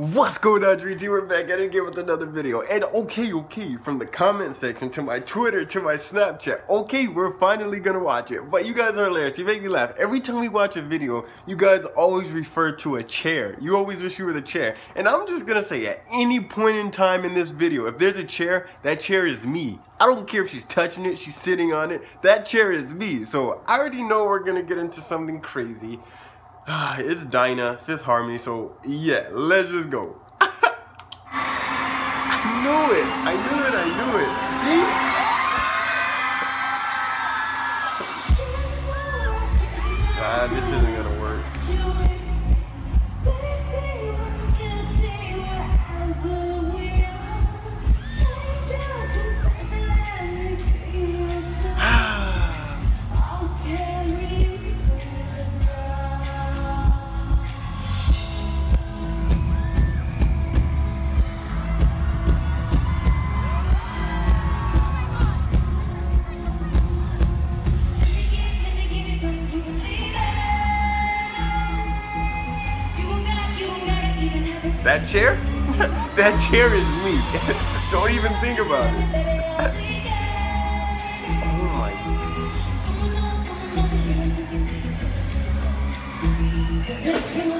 What's going on, Dream? We're back at it again with another video. And okay, okay, from the comment section to my Twitter to my Snapchat, okay, we're finally gonna watch it. But you guys are hilarious. You make me laugh. Every time we watch a video, you guys always refer to a chair. You always wish you were the chair. And I'm just gonna say, at any point in time in this video, if there's a chair, that chair is me. I don't care if she's touching it, she's sitting on it. That chair is me. So I already know we're gonna get into something crazy. it's Dinah, Fifth Harmony, so yeah, let's just go. I knew it, I knew it, That chair? that chair is me. Don't even think about it. oh my.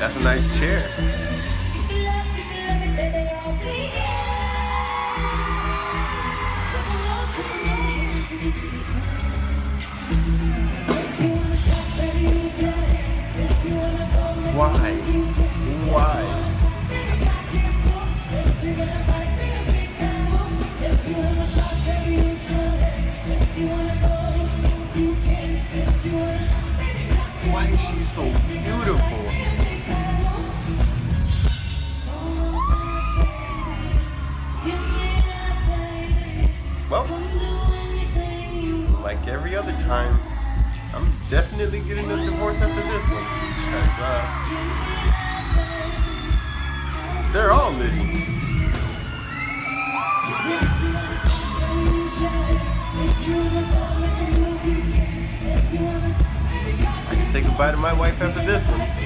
That's a nice chair. I'm definitely getting a divorce after this one. 'Cause, uh, they're all litty. I can say goodbye to my wife after this one.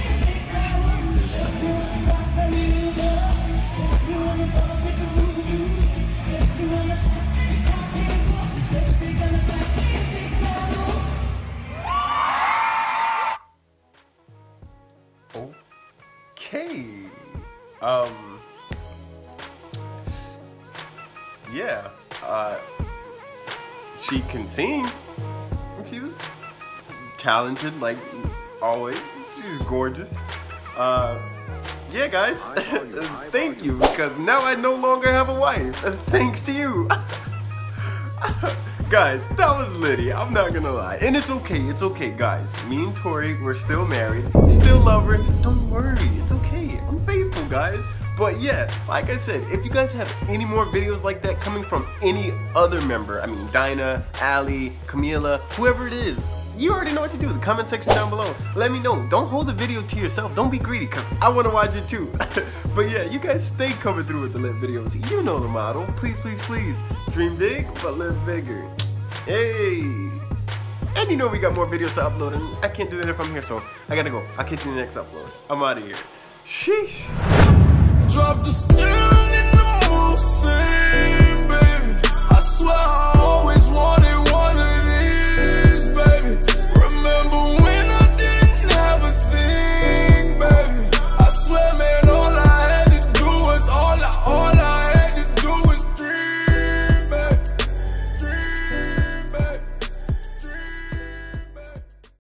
Um. Yeah. Uh. She can sing. She was talented, like always. She's gorgeous. Uh. Yeah, guys. Thank you, because now I no longer have a wife. Thanks to you. guys, that was Liddy. I'm not gonna lie. And it's okay, it's okay, guys. Me and Tori, we're still married. Still love her. Don't worry, it's okay. I'm faithful, guys. But yeah, like I said, if you guys have any more videos like that coming from any other member, I mean Dinah, Ally, Camila, whoever it is, you already know what to do. The comment section down below. Let me know. Don't hold the video to yourself. Don't be greedy, because I want to watch it too. but yeah, you guys stay coming through with the lit videos. You know the model. Please, please, please. Dream big, but live bigger. Hey! And you know we got more videos to upload, and I can't do that if I'm here, so I gotta go. I'll catch you in the next upload. I'm out of here. Sheesh! Drop this down in the most